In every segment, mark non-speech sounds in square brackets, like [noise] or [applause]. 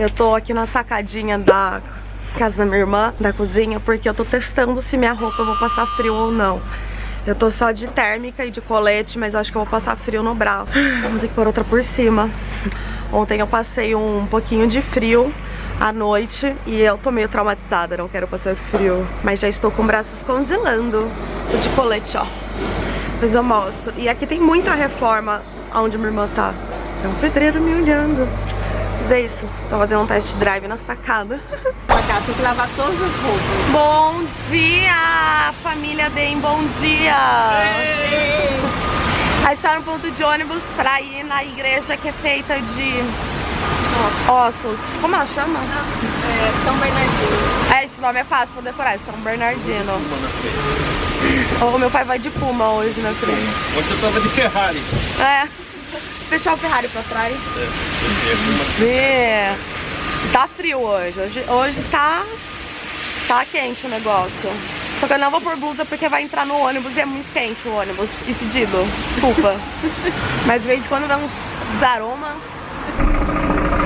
Eu tô aqui na sacadinha da casa da minha irmã, da cozinha, porque eu tô testando se minha roupa eu vou passar frio ou não. Eu tô só de térmica e de colete, mas eu acho que eu vou passar frio no braço. Vou ter que pôr outra por cima. Ontem eu passei um pouquinho de frio à noite e eu tô meio traumatizada, não quero passar frio. Mas já estou com braços congelando. Tô de colete, ó. Mas eu mostro. E aqui tem muita reforma onde minha irmã tá. É um pedreiro me olhando. É isso, tô fazendo um test drive na sacada. Cá tem que lavar todas as roupas. Bom dia, família Dem, bom dia! Aí está no ponto de ônibus pra ir na igreja que é feita de ossos. Como ela chama? É, São Bernardino. É, esse nome é fácil pra decorar, São Bernardino. O meu pai vai de Puma hoje na frente. Ontem eu tava de Ferrari. É. Deixar o Ferrari pra trás. É, Vê. Tá frio hoje. Hoje, hoje tá. Tá quente o negócio. Só que eu não vou pôr blusa porque vai entrar no ônibus e é muito quente o ônibus. E fedido. Desculpa. [laughs] Mas de vez em quando dá uns, uns aromas.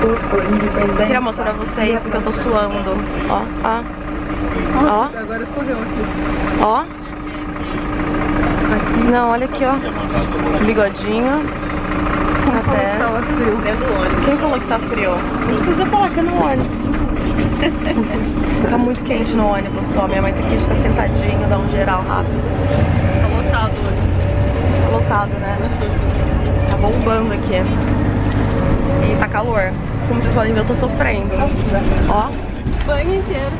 Eu queria mostrar pra vocês que eu tô suando. Ó, ó. Nossa, agora escorreu aqui. Ó. Não, olha aqui, ó. Bigodinho. Até. Tava frio. Dentro do ônibus. Quem falou que tá frio? Não precisa falar que é no ônibus. [laughs] tá muito quente no ônibus só. Minha mãe tem que estar sentadinha, dar um geral rápido. Tá lotado o ônibus. Tá lotado, né? [laughs] Tá bombando aqui. E tá calor. Como vocês podem ver, eu tô sofrendo. Ó. Banho inteiro.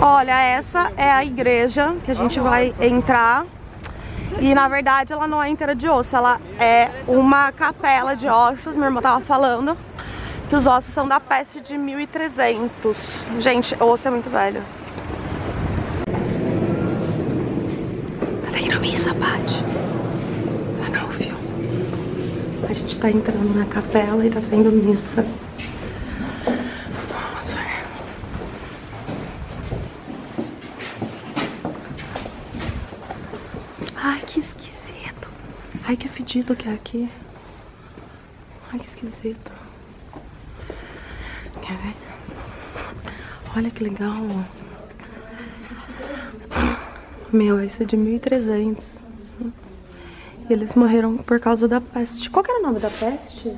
Olha, essa é a igreja que a gente vai entrar. E na verdade ela não é inteira de osso, ela é uma capela de ossos. Minha irmã tava falando que os ossos são da peste de 1300. Gente, osso é muito velho. Tá tendo missa, Paty? Ah não, fio. A gente tá entrando na capela e tá tendo missa. Vamos ver. Ai, que esquisito. Ai, que fedido que é aqui. Ai, que esquisito. Quer ver? Olha que legal. Meu, esse é de 1300. E eles morreram por causa da peste. Qual era o nome da peste?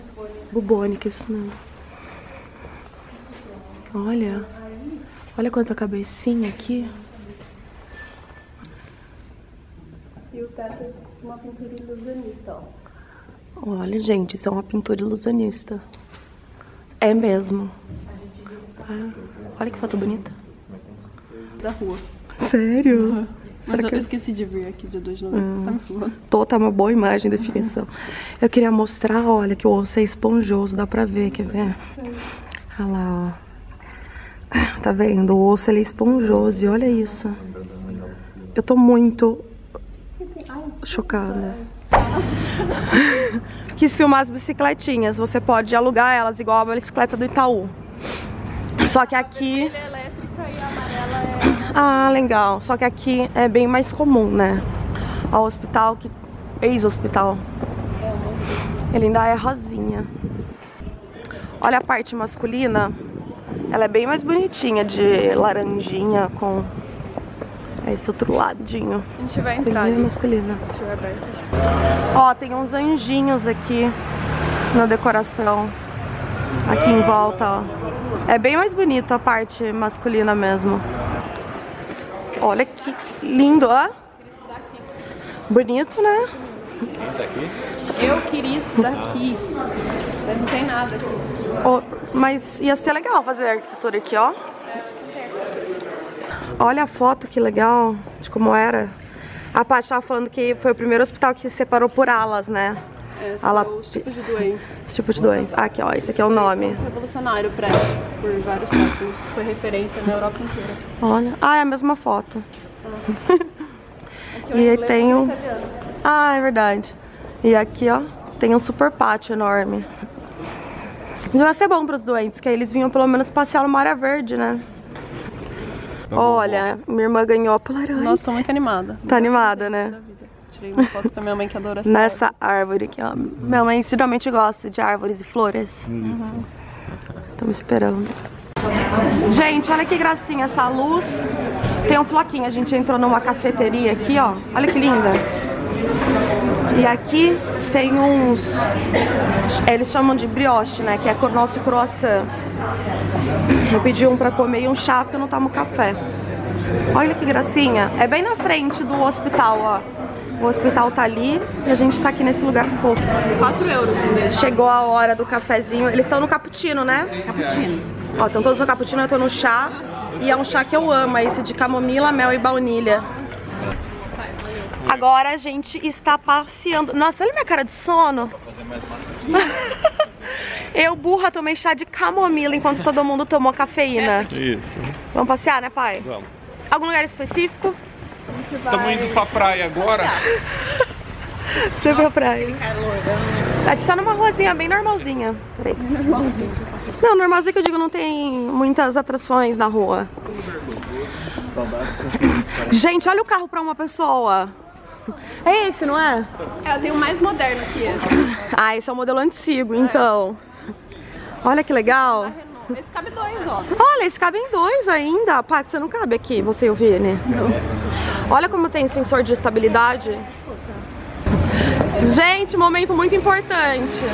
Bubônica, isso mesmo. Olha. Olha quanta cabecinha aqui. E o teto uma pintura ilusionista, ó. Olha, gente, isso é uma pintura ilusionista. É mesmo. Ah, olha que foto bonita. Da rua. Sério? Mas Será eu que eu- esqueci de vir aqui dia 2 de novembro. Você tá me falando? Tô, tá uma boa imagem, definição. Eu queria mostrar, olha, que o osso é esponjoso, dá pra ver, quer ver? Olha lá, ó. Tá vendo? O osso ele é esponjoso e olha isso. Eu tô muito chocada. [laughs] Quis filmar as bicicletinhas. Você pode alugar elas igual a bicicleta do Itaú. Só que aqui. É é... Ah, legal. Só que aqui é bem mais comum, né? O hospital, que ex-hospital, ele ainda é rosinha. Olha a parte masculina. Ela é bem mais bonitinha, de laranjinha com esse outro ladinho. A gente vai entrar ali. masculina. Ó, tem uns anjinhos aqui na decoração. Aqui em volta, ó. É bem mais bonito a parte masculina mesmo. Olha que lindo, ó. Bonito, né? Eu queria isso daqui. Mas não tem nada aqui. Ó, mas ia ser legal fazer arquitetura aqui, ó. Olha a foto que legal de como era. A Paty tava falando que foi o primeiro hospital que separou por alas, né? É, Ala- os tipos de doentes. Esse tipo de doença. Ah, aqui, ó. Esse aqui é o nome. Revolucionário pra por vários séculos. Foi referência na Europa inteira. Olha. Ah, é a mesma foto. O E aí tem um-. Ah, é verdade. E aqui, ó, tem um super pátio enorme. Já vai ser bom pros doentes, que aí eles vinham pelo menos passear no Mar Verde, né? Olha, minha irmã ganhou a Polaroid. Nossa, tô muito animada. Tá animada, né? Tirei uma foto com a minha mãe que adora essa Nessa árvore aqui, ó. Minha mãe geralmente gosta de árvores e flores. Isso. Estamos esperando. Gente, olha que gracinha essa luz. Tem um floquinho. A gente entrou numa cafeteria aqui, ó. Olha que linda. E aqui tem uns... Eles chamam de brioche, né? Que é o nosso croissant. Eu pedi um pra comer e um chá, porque eu não tomo café. Olha que gracinha. É bem na frente do hospital, ó. O hospital tá ali e a gente tá aqui nesse lugar fofo. 4 euros. Chegou a hora do cafezinho. Eles estão no cappuccino, né? Cappuccino. Ó, estão todos no cappuccino, eu tô no chá. E é um chá que eu amo, é esse de camomila, mel e baunilha. Agora a gente está passeando. Nossa, olha minha cara de sono. [laughs] Eu, burra, tomei chá de camomila enquanto todo mundo tomou cafeína. Isso. Vamos passear, né, pai? Vamos. Algum lugar específico? Estamos indo pra praia agora. Deixa eu ver a praia. A gente tá numa ruazinha bem normalzinha. Peraí. Não, normalzinha que eu digo, não tem muitas atrações na rua. Gente, olha o carro pra uma pessoa. [laughs] É esse, não é? É, eu tenho mais moderno que esse. [laughs] Ah, esse é o modelo antigo, então. Olha que legal. Renault. Esse cabe dois, ó. Olha, esse cabe em dois ainda. Paty, você não cabe aqui, você e o Vini. Olha como tem sensor de estabilidade. Gente, momento muito importante.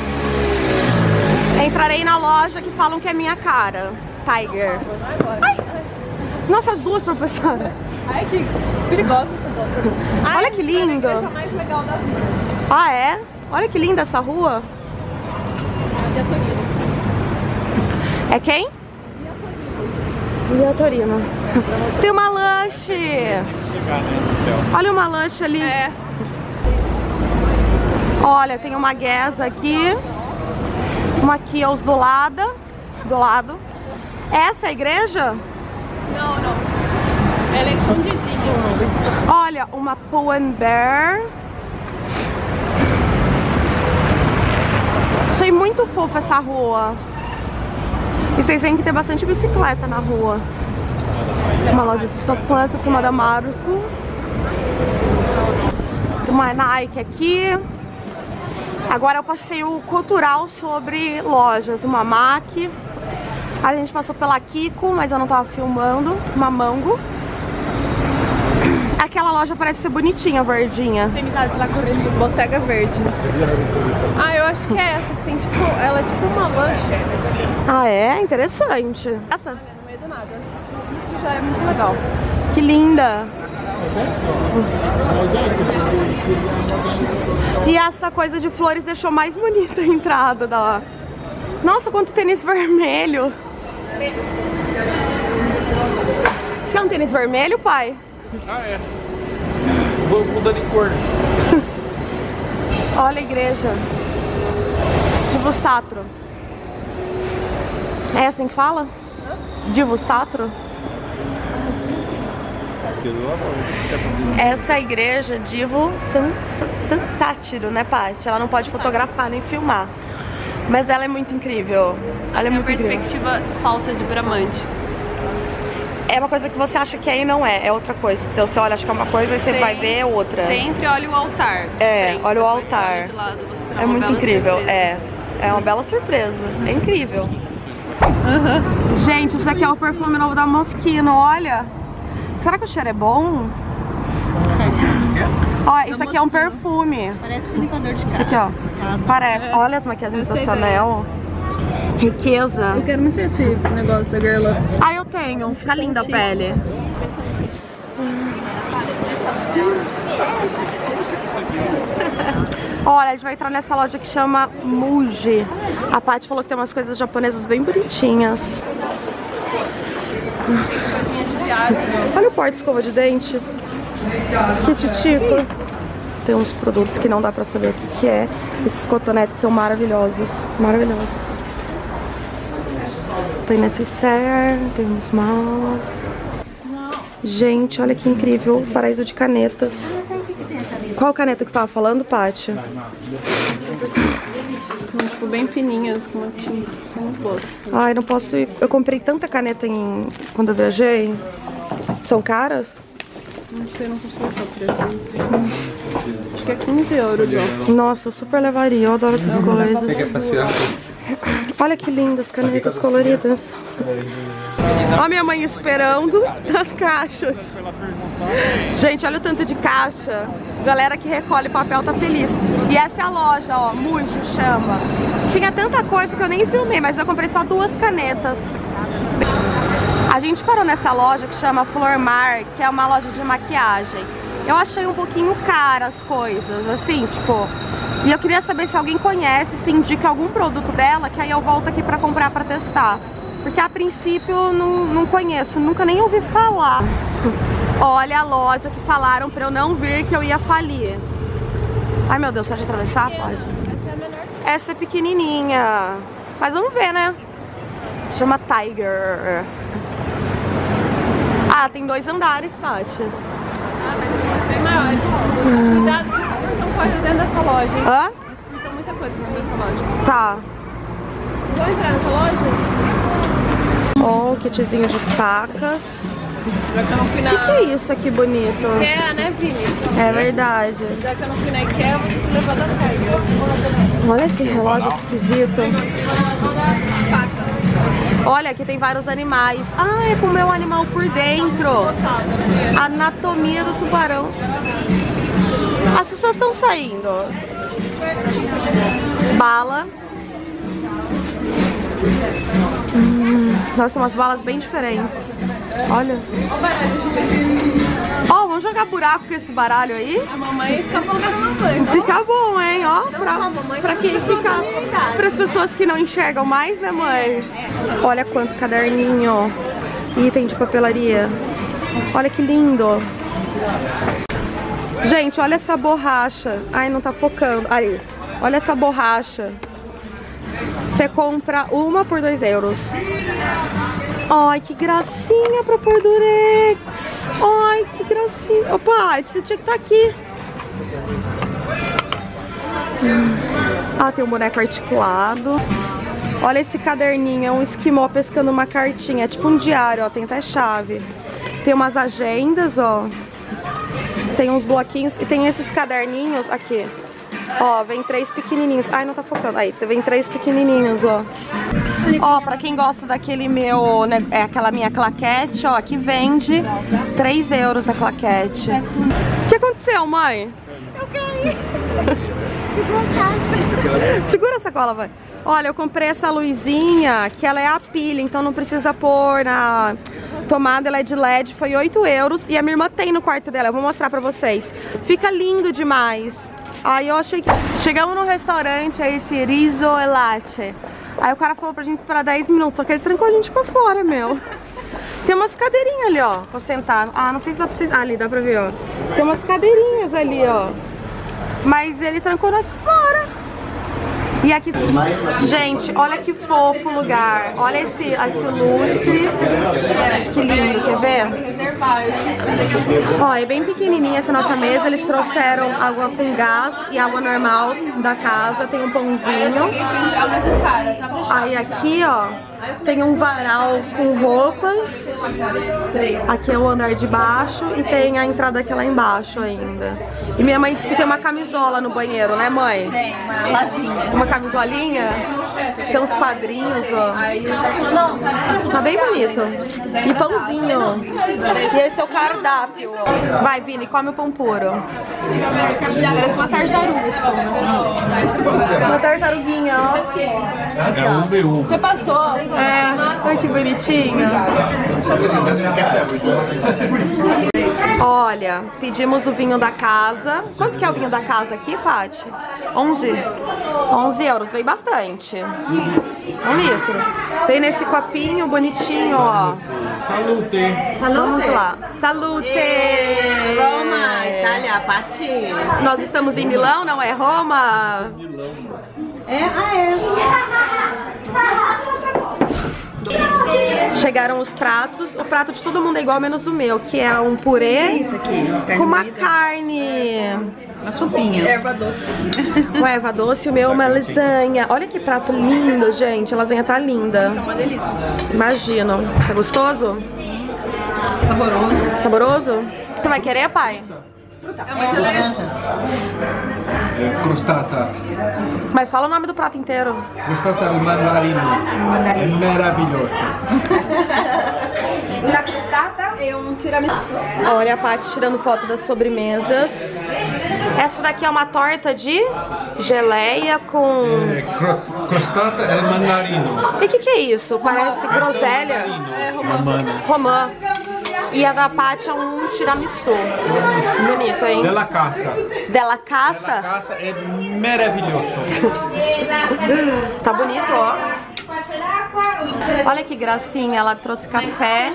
Entrarei na loja que falam que é minha cara. Tiger. Ai! Nossa, as duas, professora. Ai, que perigosa essa Olha que é linda. igreja mais legal da vida. Ah, é? Olha que linda essa rua. Torino. É quem? Via Torino. Tem uma lanche. Olha uma lanche ali. É. Olha, tem uma guesa aqui. Uma aqui aos do lado. Do lado. Essa é a igreja? Não, não. Ela é escondidinha. Olha, uma and Bear. Achei muito fofa essa rua. E vocês veem que tem bastante bicicleta na rua. Uma loja de sapato, cima da Marco. Tem uma Nike aqui. Agora é o passeio cultural sobre lojas. Uma MAC. A gente passou pela Kiko, mas eu não tava filmando. Uma Mango. Aquela loja parece ser bonitinha, verdinha. Tem amizade pela corrente do Bottega Verde. Ah, eu acho que é essa. que Tem tipo, ela é tipo uma lancha Ah, é? Interessante. Essa? no meio do nada. Isso já é muito legal. Que linda. E essa coisa de flores deixou mais bonita a entrada da... Nossa, quanto tênis vermelho. Você é um tênis vermelho, pai? Ah, é. Vou mudando de cor. [laughs] Olha a igreja. Divo Satro. É assim que fala? Divo Satro? Essa é a igreja Divo San, San, Sátiro, né, Paty? Ela não pode fotografar nem filmar. Mas ela é muito incrível. Ela é a muito incrível. perspectiva falsa de Bramante. É uma coisa que você acha que é e não é, é outra coisa. Então você olha, acha que é uma coisa e você Sempre- vai ver outra. Sempre olha o altar. É, frente, olha o altar. olha de lado, você terá É uma muito bela incrível, surpresa. é. É uma bela surpresa. É incrível. [laughs] Gente, isso aqui é o perfume novo da Moschino, olha. Será que o cheiro é bom? Ó, isso aqui é um perfume. Parece limpador de Isso casa. aqui, ó. Parece. Olha as maquiagens da Chanel. Riqueza. Eu quero muito esse negócio da Guerlain. Ah, eu tenho. Fica linda a pele. Olha, a gente vai entrar nessa loja que chama Muji. A Paty falou que tem umas coisas japonesas bem bonitinhas. Olha o porta-escova de dente. Que titico. Tem uns produtos que não dá pra saber o que, que é. Esses cotonetes são maravilhosos. Maravilhosos. Tem necessaire, tem uns malas. Gente, olha que incrível. Paraíso de canetas. Qual caneta que você tava falando, Paty? São tipo bem fininhas, com uma tinta. São muito boas. Ai, não posso ir. Eu comprei tanta caneta em... quando eu viajei. São caras? Não sei, não consigo achar o preço. Acho que é 15 euros, ó. Nossa, eu super levaria. Eu adoro essas coisas. Olha que lindas canetas coloridas. Olha a minha mãe esperando nas caixas. Gente, olha o tanto de caixa. Galera que recolhe papel tá feliz. E essa é a loja, ó, Mujo chama. Tinha tanta coisa que eu nem filmei, mas eu comprei só duas canetas. A gente parou nessa loja que chama Flormar, que é uma loja de maquiagem. Eu achei um pouquinho cara as coisas, assim, tipo... E eu queria saber se alguém conhece, se indica algum produto dela, que aí eu volto aqui pra comprar pra testar. Porque a princípio não, não conheço, nunca nem ouvi falar. Olha a loja que falaram pra eu não vir que eu ia falir. Ai meu Deus, pode atravessar? Pode. Essa é pequenininha. Mas vamos ver, né? Chama Tiger. Ah, tem dois andares, Paty. Ah, mas bem maior. Cuidado, desfrutam coisa dentro dessa loja, hein? Hã? Desfrutam muita coisa dentro dessa loja. Tá. Vamos entrar nessa loja? Ó, o kitzinho de facas. Já que eu não fui na... O que, que é isso aqui bonito? Quer, né, Vini? É verdade. Já que eu não fui na Ikea, eu vou que levar da. Olha esse relógio que esquisito. Olha, aqui tem vários animais. Ah, é com o meu animal por dentro. Anatomia do tubarão. As pessoas estão saindo. Bala. Nossa, tem umas balas bem diferentes. Olha. Ó, vamos jogar buraco com esse baralho aí? A mamãe fica voltando na banha. Fica bom, hein? Ó, pra, pra quem fica. Para as pessoas que não enxergam mais, né, mãe? Olha quanto caderninho. Item de papelaria. Olha que lindo. Gente, olha essa borracha. Ai, não tá focando. Aí, olha essa borracha. Você compra uma por dois euros. Ai, que gracinha pra pôr durex. Ai, que gracinha. Ô, Paty, tinha que estar aqui. Ah, tem um boneco articulado. Olha esse caderninho, é um esquimó pescando uma cartinha. É tipo um diário, ó, tem até chave. Tem umas agendas, ó. Tem uns bloquinhos e tem esses caderninhos aqui. Ó, vem três pequenininhos. Ai, não tá focando. Aí, vem três pequenininhos, ó. Ó, pra quem gosta daquele meu, né, é aquela minha claquete, ó, que vende 3 euros a claquete. O que aconteceu, mãe? Eu caí. [laughs] Segura a sacola, vai. Olha, eu comprei essa luzinha, que ela é a pilha, então não precisa pôr na tomada, ela é de LED, foi 8 euros. E a minha irmã tem no quarto dela, eu vou mostrar pra vocês. Fica lindo demais. Aí eu achei que... Chegamos no restaurante, é esse riso e latte. Aí o cara falou pra gente esperar 10 minutos, só que ele trancou a gente pra fora, meu. Tem umas cadeirinhas ali, ó, pra sentar. Ah, não sei se dá pra vocês... Ah, ali, dá pra ver, ó. Tem umas cadeirinhas ali, ó. Mas ele trancou nós pra fora. E aqui, gente, olha que fofo o lugar. Olha esse, esse lustre. Que lindo, quer ver? Ó, é bem pequenininha essa nossa mesa. Eles trouxeram água com gás e água normal da casa. Tem um pãozinho. Aí aqui, ó, tem um varal com roupas. Aqui é o andar de baixo e tem a entrada aqui lá embaixo ainda. E minha mãe disse que tem uma camisola no banheiro, né, mãe? Tem uma camisolinha? Tem uns quadrinhos, ó. Tá bem bonito. E pãozinho. E esse é o cardápio. Vai, Vini, come o pão puro. Parece uma tartaruga pão. Uma tartaruguinha, ó. É um B1. Você passou. É, olha que bonitinho. Olha, pedimos o vinho da casa. Quanto que é o vinho da casa aqui, Paty? 11? 11 euros, veio bastante. Um litro. Vem nesse copinho bonitinho, ó. Salute. Vamos lá. Salute! Roma, Itália, Pati. Nós estamos em Milão, não é Roma? É, ah, é. [laughs] Chegaram os pratos. O prato de todo mundo é igual, menos o meu, que é um purê isso aqui? Carne com uma carne Uma sopinha. Erva doce. com erva doce. O meu é uma lasanha. Olha que prato lindo, gente. A lasanha tá linda. Uma delícia. Imagino. Tá gostoso? Saboroso. Saboroso? Você vai querer, pai? É uma geleia. Laranja. Eh, crostata. Mas fala o nome do prato inteiro. Crostata al mandarino. È meraviglioso. Una crostata? É um tiramisu. Olha a Paty tirando foto das sobremesas. Essa daqui é uma torta de geleia com... Eh, cro- crostata al mandarino. E o que, que é isso? Parece groselha. É romana. Romã. E a da Paty é um tiramisu. Bonito, hein? Della casa. Della Della Caça. casa è meraviglioso. [laughs] Tá bonito, ó. Olha que gracinha, ela trouxe café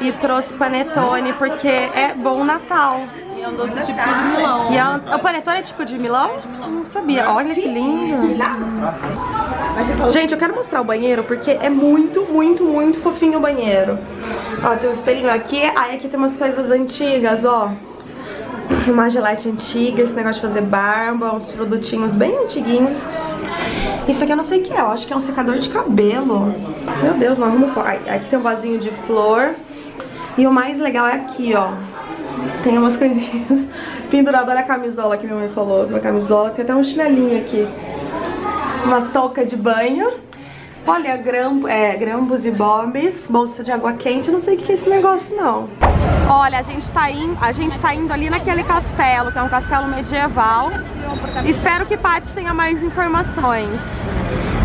e trouxe panetone, porque é bom Natal. E é um doce tipo de Milão. E a, o panetone é tipo de Milão? Não sabia. Olha que lindo. Gente, eu quero mostrar o banheiro porque é muito, muito, muito fofinho o banheiro. Ó, tem um espelhinho aqui, aí aqui tem umas coisas antigas, ó. Uma gelete antiga, esse negócio de fazer barba, uns produtinhos bem antiguinhos. Isso aqui eu não sei o que é, eu acho que é um secador de cabelo. Meu Deus, não arrumo fora. Aqui tem um vasinho de flor. E o mais legal é aqui, ó. Tem umas [laughs] coisinhas penduradas. Olha a camisola que minha mãe falou. Uma camisola, tem até um chinelinho aqui. Uma touca de banho. Olha, gram, é, grambos e bobs, bolsa de água quente. Não sei o que é esse negócio, não. Olha, a gente, tá in, a gente tá indo ali naquele castelo, que é um castelo medieval. Espero que Paty tenha mais informações.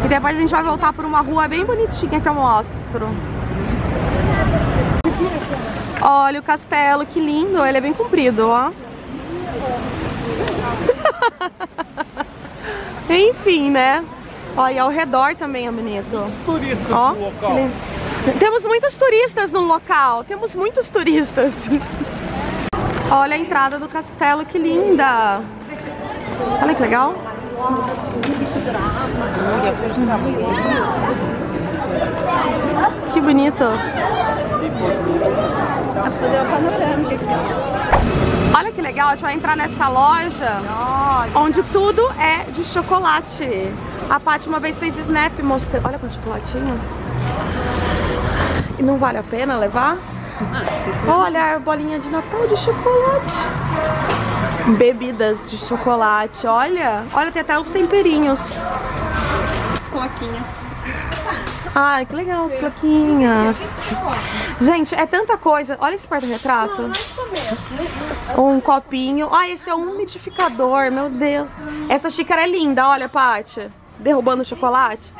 E depois a gente vai voltar por uma rua bem bonitinha que eu mostro. Olha o castelo, que lindo. Ele é bem comprido, ó. [laughs] Enfim, né? Ó, e ao redor também é bonito. Turistas Ó, no local. Temos muitos turistas no local. Temos muitos turistas. [laughs] Olha a entrada do castelo, que linda. Olha que legal. Que bonito. Olha que legal, a gente vai entrar nessa loja onde tudo é de chocolate. A Paty uma vez fez snap mostrando. Olha quanto chocolatinho. E não vale a pena levar? Olha a bolinha de Natal de chocolate. Bebidas de chocolate, olha. Olha, tem até os temperinhos. Plaquinha. Ai, que legal, as plaquinhas. Gente, é tanta coisa. Olha esse porta-retrato. Um copinho. Ai, esse é um umidificador, meu Deus. Essa xícara é linda, olha, Paty. Derrubando o chocolate.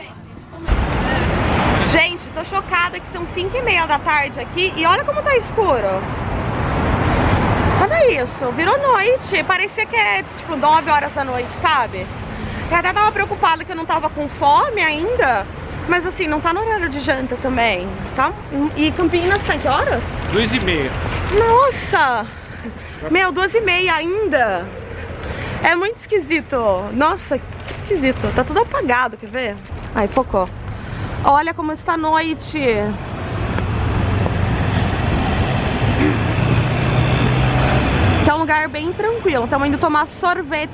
Gente, tô chocada que são 5 e meia da tarde aqui e olha como tá escuro. Olha isso, virou noite. Parecia que é tipo 9 horas da noite, sabe? Eu até tava preocupada que eu não tava com fome ainda. Mas assim, não tá no horário de janta também, tá? E Campinas tá que horas? Duas e meia. Nossa! Meu, duas e meia ainda. É muito esquisito. Nossa, que esquisito. Tá tudo apagado, quer ver? Aí, focou. Olha como está a noite. Que é um lugar bem tranquilo. Estamos indo tomar sorvete.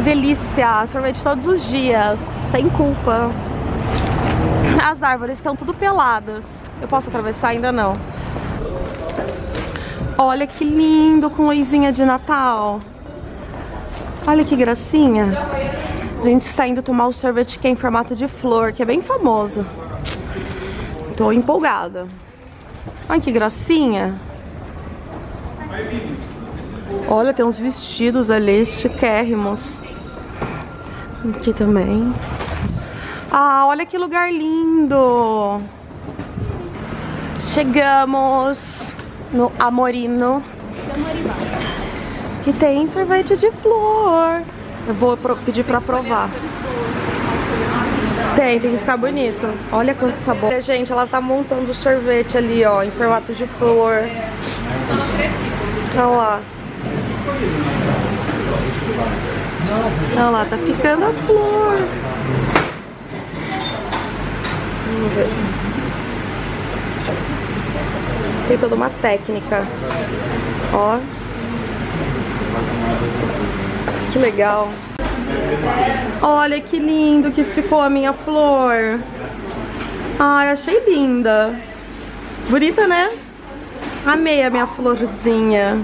Que delícia. Sorvete todos os dias. Sem culpa. As árvores estão tudo peladas. Eu posso atravessar? Ainda não. Olha que lindo com luzinha de Natal. Olha que gracinha. A gente está indo tomar o sorvete que é em formato de flor, que é bem famoso. Tô empolgada. Olha que gracinha. Olha, tem uns vestidos ali chiquérrimos. Aqui também. Ah, olha que lugar lindo. Chegamos no Amorino. Que tem sorvete de flor. Eu vou pedir pra provar. Tem, tem que ficar bonito. Olha quanto sabor. Gente, ela tá montando sorvete ali, ó, em formato de flor. Olha lá. Olha lá, tá ficando a flor. Vamos ver. Tem toda uma técnica. Ó. Que legal. Olha que lindo que ficou a minha flor. Ai, achei linda. Bonita, né? Amei a minha florzinha.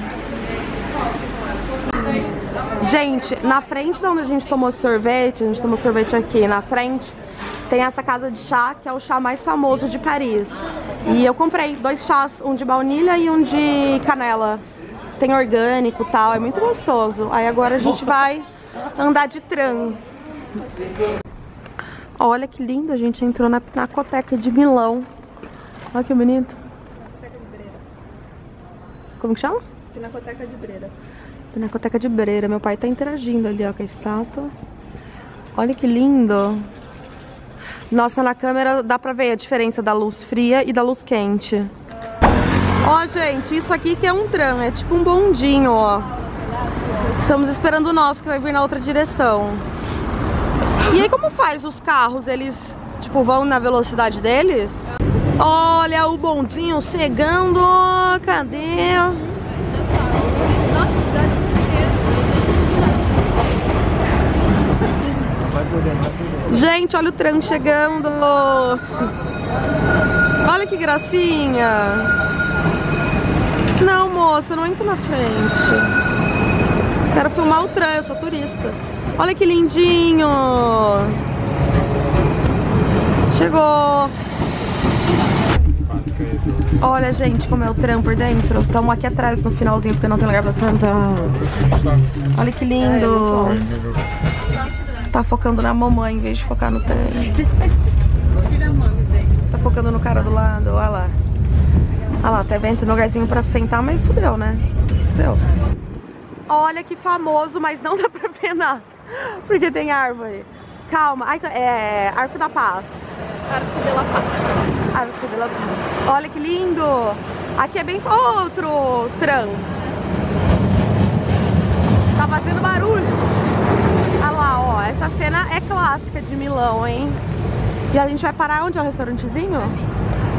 Gente, na frente de onde a gente tomou sorvete, a gente tomou sorvete aqui na frente, tem essa casa de chá, que é o chá mais famoso de Paris. E eu comprei dois chás, um de baunilha e um de canela. Tem orgânico e tal, é muito gostoso. Aí agora a gente vai andar de tram. Olha que lindo, a gente entrou na Pinacoteca de Milão. Olha que bonito. Como que chama? Pinacoteca de Breira. Pinacoteca de Breira. Meu pai tá interagindo ali, ó, com a estátua. Olha que lindo. Nossa, na câmera dá pra ver a diferença da luz fria e da luz quente. Ó, gente, isso aqui que é um tram, é tipo um bondinho, ó. Estamos esperando o nosso que vai vir na outra direção. E aí como faz os carros? Eles, tipo, vão na velocidade deles? Olha o bondinho chegando, cadê? Nossa, cidade Gente, olha o tram chegando. Olha que gracinha. Não, moça, não entra na frente. Quero filmar o tram, eu sou turista. Olha que lindinho. Chegou. Olha, gente, como é o tram por dentro. Estamos aqui atrás no finalzinho, porque não tem lugar pra sentar. Olha que lindo. Tá focando na mamãe em vez de focar no trem. [laughs] Tá focando no cara do lado, olha lá. Olha lá, tá vendo? Lugarzinho pra sentar, mas fudeu, né? Fudeu. Olha que famoso, mas não [laughs] dá pra ver nada. Porque tem árvore. Calma. Ai, é Arco da Paz. Arco de la Paz. Arco de la Paz. Olha que lindo. Aqui é bem outro tram. Tá fazendo barulho. Essa cena é clássica de Milão, hein? E a gente vai parar onde é o restaurantezinho?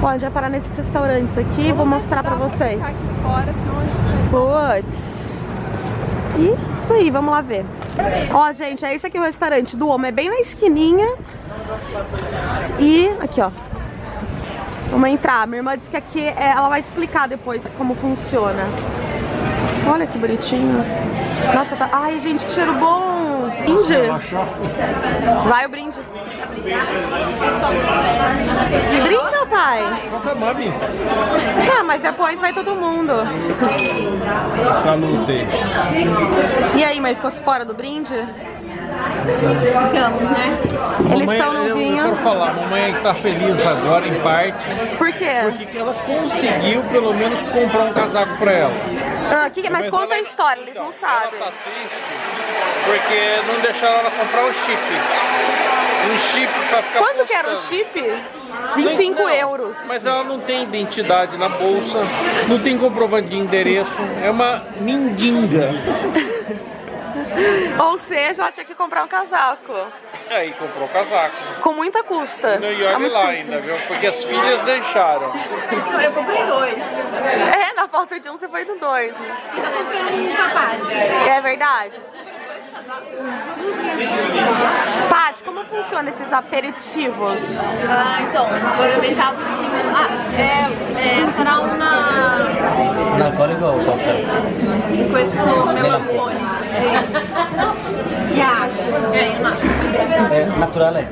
Ó, a gente vai parar nesses restaurantes aqui. Vou mostrar pra vocês. Fora. E isso aí, vamos lá ver. Ó, gente, é esse aqui o restaurante do homem. É bem na esquininha. E aqui, ó. Vamos entrar. Minha irmã disse que aqui é- ela vai explicar depois como funciona. Olha que bonitinho. Nossa, tá... Ai, gente, que cheiro bom. Brinde. Vai o brinde. Brinda, pai. Ah, mas depois vai todo mundo. Salute. E aí, mãe, ficou fora do brinde? Ficamos, né? Eles Mamãe, estão no eu- vinho. Eu quero falar, mamãe tá feliz agora em parte, Por quê? porque ela conseguiu pelo menos comprar um casaco pra ela. Ah, que que- mas, conta ela- a história, eles então, não sabem. Ela tá triste porque não deixaram ela comprar um chip. Um chip pra ficar Quanto que era o postando. chip? 25 Não, euros. Mas ela não tem identidade na bolsa, não tem comprovante de endereço, é uma mindinga. [laughs] Ou seja, ela tinha que comprar um casaco. Aí comprou o casaco. Com muita custa. E É olha muito lá ainda, viu? Porque as filhas deixaram. Eu comprei dois. É, na falta de um você foi no dois. né? Ainda comprei um capaz. É verdade. Paty, como funciona esses aperitivos? Ah, então, foi inventado aqui. Ah, é, é, sarà una L'alcolico o cocktail? questo melanconico. É, uma- É naturale.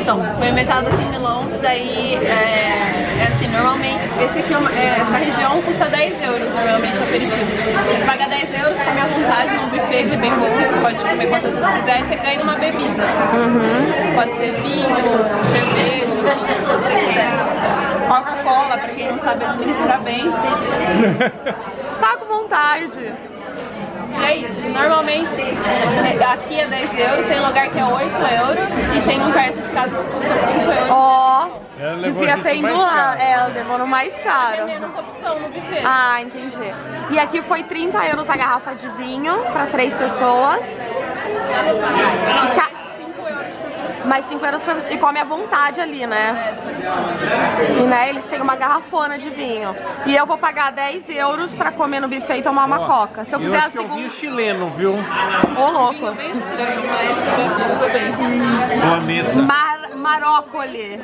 Então, foi inventado aqui em Milão, daí é, é assim, normalmente, esse aqui é uma- é, essa região custa 10 euros normalmente o aperitivo. Você paga 10 euros, come à vontade num buffet bem bom, você pode comer quantas vezes quiser e você ganha uma bebida. Pode ser vinho, cerveja, o que você quiser. Coca-Cola, pra quem não sabe administrar bem. [laughs] Tá com vontade. E é isso. Normalmente é, aqui é 10 euros, tem lugar que é 8 euros e tem um perto de casa que custa 5 euros. Ó, levou devia ter ido mais lá. caro. É, ela mais Tem caro. menos opção no buffet. Ah, entendi. E aqui foi 30 euros a garrafa de vinho para três pessoas. Não, ca- 5 euros Mais 5 euros por pessoa. E come à vontade ali, né? E né, eles têm uma garrafona de vinho. E eu vou pagar 10 euros pra comer no buffet e tomar uma Ó, coca. Se eu quiser a o vinho segunda. chileno, viu? Ô, louco. Bem estranho, mas tudo bem. Planeta. Mar Marócoli.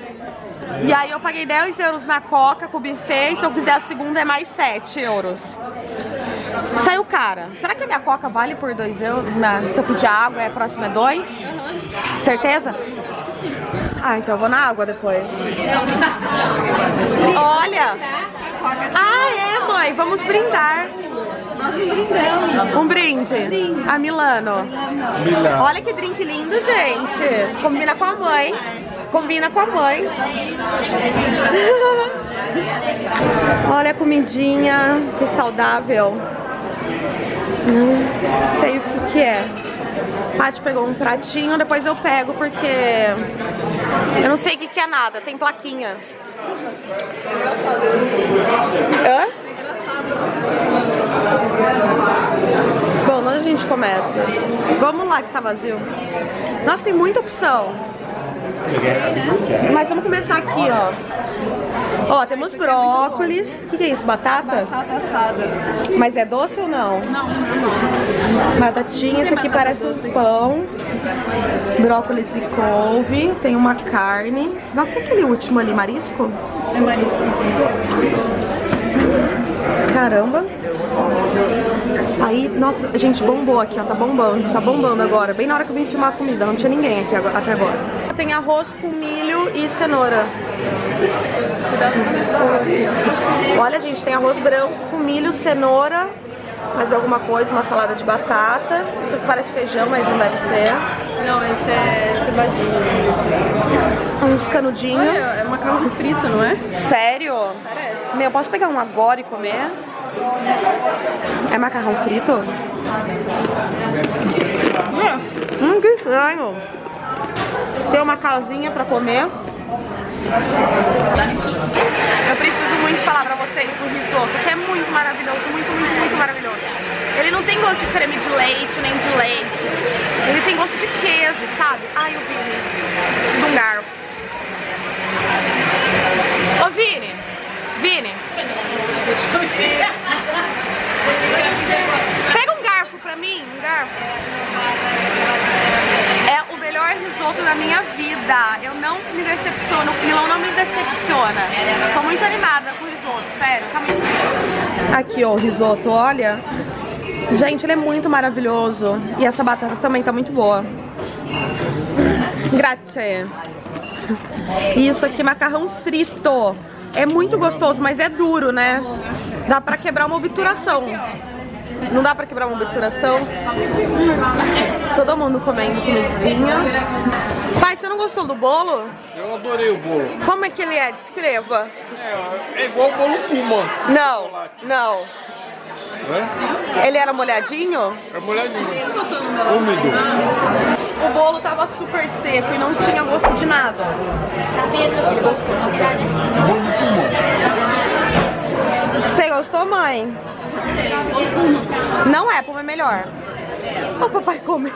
E aí eu paguei 10 euros na coca com o buffet se eu quiser a segunda é mais 7 euros. Saiu cara. Será que a minha coca vale por 2 euros? Na- se eu pedir água, é a próxima é 2? Certeza? Ah, então eu vou na água depois. [laughs] Olha! Ah, é, mãe, vamos brindar. Nós não brindamos. Um brinde. A Milano. Milano. Olha que drink lindo, gente. Combina com a mãe. Combina com a mãe. [laughs] Olha a comidinha, que saudável. Não sei o que, que é. Paty pegou um pratinho, depois eu pego porque eu não sei o que, que é nada. Tem plaquinha. Hã? Bom, onde a gente começa? Vamos lá que tá vazio. Nossa, tem muita opção. Mas vamos começar aqui, ó. Ó, temos brócolis. O que, que é isso? Batata? Batata assada. Mas é doce ou não? Não, não. Batatinha, esse aqui parece um pão. Brócolis e couve. Tem uma carne. Nossa, aquele último ali, marisco? É marisco. Caramba. Aí, nossa, gente, bombou aqui, ó. Tá bombando. Tá bombando agora. Bem na hora que eu vim filmar a comida. Não tinha ninguém aqui agora- até agora. Tem arroz com milho e cenoura. Olha, gente, tem arroz branco com milho, cenoura, mais alguma coisa, uma salada de batata. Isso aqui parece feijão, mas não deve ser. Não, esse é cebadinho. Uns canudinhos. É macarrão frito, não é? Sério? Meu, posso pegar um agora e comer? É macarrão frito? Hum, que estranho. Tem uma casinha pra comer. Eu preciso muito falar pra vocês do risoto, que é muito maravilhoso, muito, muito, muito maravilhoso. Ele não tem gosto de creme de leite, nem de leite. Ele tem gosto de queijo, sabe? Ai, o Vini. De um garfo. Ô, Vini. Vini. Pega um garfo pra mim, um garfo. É o melhor risoto da minha vida. Eu não me decepciono, o Milão não me decepciona. Tô muito animada com o risoto, sério. Tá muito... Aqui, ó, o risoto, olha. Gente, ele é muito maravilhoso. E essa batata também tá muito boa. Grazie. Isso aqui, macarrão frito. É muito gostoso, mas é duro, né? Dá pra quebrar uma obturação. Não dá pra quebrar uma obturação? Todo mundo comendo comidinhas. Pai, você não gostou do bolo? Eu adorei o bolo. Como é que ele é? Descreva. É, é igual o bolo Puma. Não, não. Né? Ele era molhadinho? É molhadinho. Úmido. O bolo tava super seco e não tinha gosto de nada. Ele gostou. Você gostou, mãe? Não é, puma é melhor. O papai come.